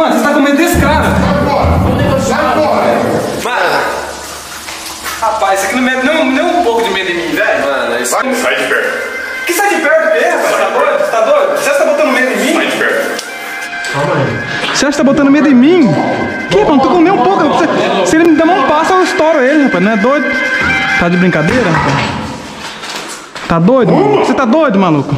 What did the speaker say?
Mano, você tá com medo desse cara. Vai embora. Sai embora. Mano. Rapaz, isso aqui não mete nem, nem um pouco de medo em mim, velho. Mano, é isso. Vai, sai de perto. Que sai de perto mesmo, rapaz? Tá doido? Você tá doido? Você tá botando medo em mim? Sai de perto. Calma aí. Você acha que tá botando medo em mim? Que, mano? Não tô com nem um pouco. Se, se ele me der um passo, eu estouro ele, rapaz. Não é doido? Tá de brincadeira, rapaz? Tá doido? Você tá doido, maluco?